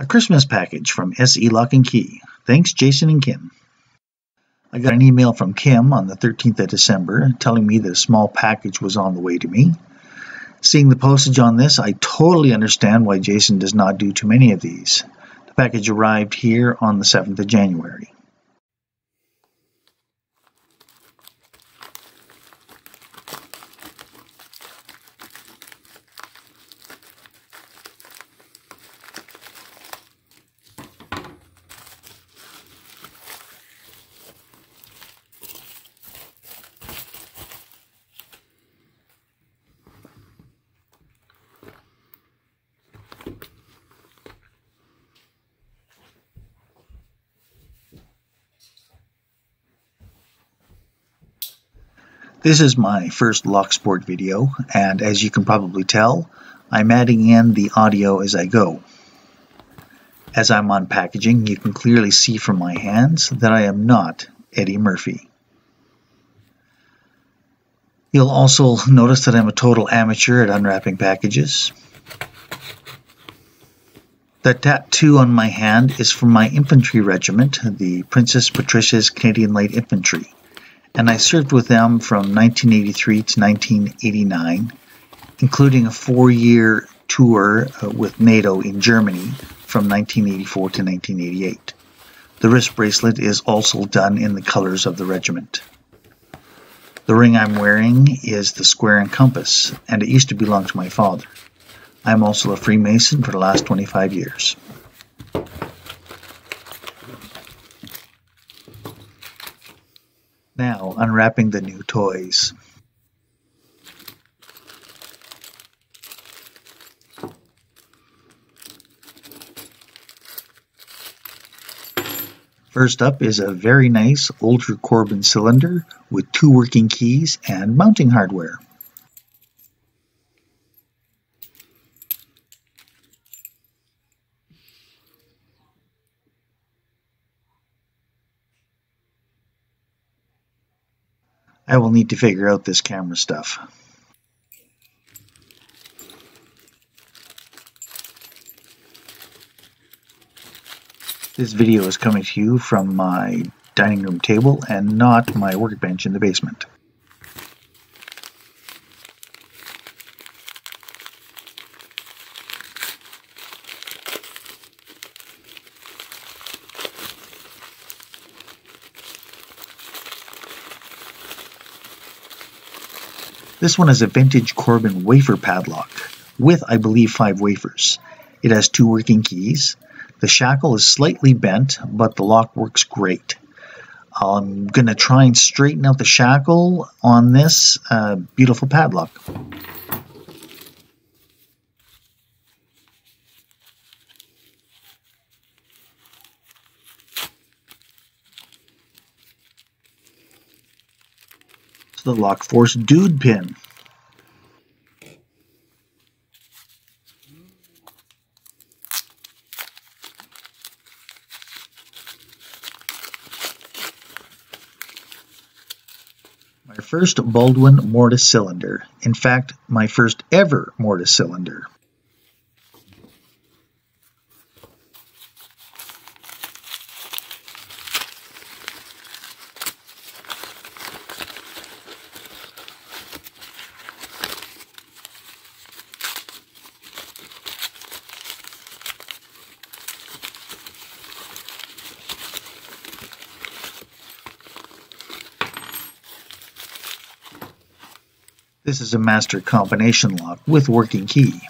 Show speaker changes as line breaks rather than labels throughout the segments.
A Christmas package from SE Lock and Key. Thanks, Jason and Kim. I got an email from Kim on the 13th of December telling me that a small package was on the way to me. Seeing the postage on this, I totally understand why Jason does not do too many of these. The package arrived here on the 7th of January. This is my first Locksport video, and as you can probably tell, I'm adding in the audio as I go. As I'm unpackaging, you can clearly see from my hands that I am not Eddie Murphy. You'll also notice that I'm a total amateur at unwrapping packages. The tattoo on my hand is from my infantry regiment, the Princess Patricia's Canadian Light Infantry and I served with them from 1983 to 1989, including a four year tour uh, with NATO in Germany from 1984 to 1988. The wrist bracelet is also done in the colors of the regiment. The ring I'm wearing is the square and compass, and it used to belong to my father. I'm also a Freemason for the last 25 years. Now unwrapping the new toys. First up is a very nice Ultra Corbin cylinder with two working keys and mounting hardware. I will need to figure out this camera stuff. This video is coming to you from my dining room table and not my workbench in the basement. This one is a vintage Corbin wafer padlock with, I believe, five wafers. It has two working keys. The shackle is slightly bent, but the lock works great. I'm going to try and straighten out the shackle on this uh, beautiful padlock. The Lock Force Dude pin. My first Baldwin mortise cylinder. In fact, my first ever mortise cylinder. This is a master combination lock with working key.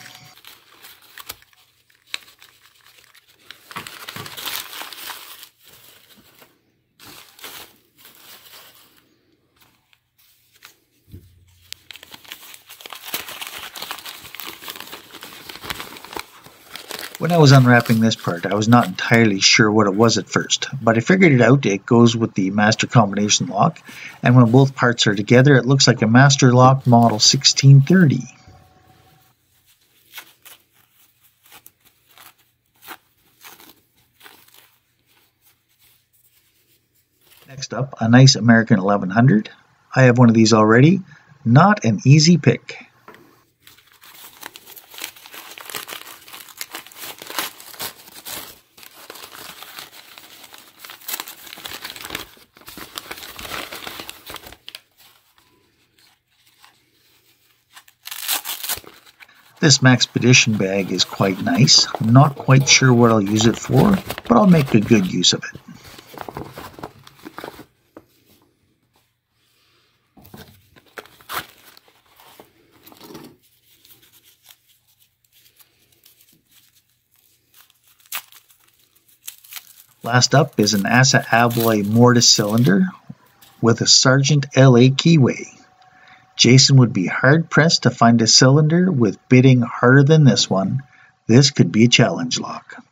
When I was unwrapping this part, I was not entirely sure what it was at first, but I figured it out. It goes with the master combination lock, and when both parts are together, it looks like a master lock model 1630. Next up, a nice American 1100. I have one of these already. Not an easy pick. This Maxpedition bag is quite nice. I'm not quite sure what I'll use it for, but I'll make a good use of it. Last up is an ASSA ABLOY mortise cylinder with a Sargent LA keyway. Jason would be hard pressed to find a cylinder with bitting harder than this one. This could be a challenge lock.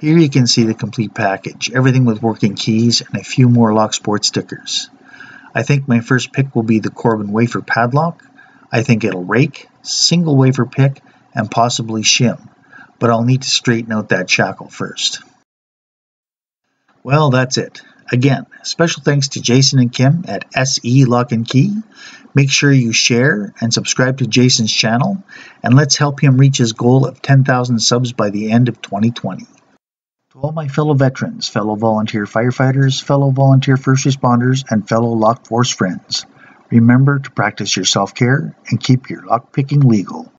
Here you can see the complete package, everything with working keys and a few more Locksport stickers. I think my first pick will be the Corbin wafer padlock. I think it'll rake, single wafer pick, and possibly shim, but I'll need to straighten out that shackle first. Well, that's it. Again, special thanks to Jason and Kim at SE Lock and Key. Make sure you share and subscribe to Jason's channel, and let's help him reach his goal of 10,000 subs by the end of 2020. To all my fellow veterans, fellow volunteer firefighters, fellow volunteer first responders, and fellow Lock Force friends, remember to practice your self care and keep your lockpicking legal.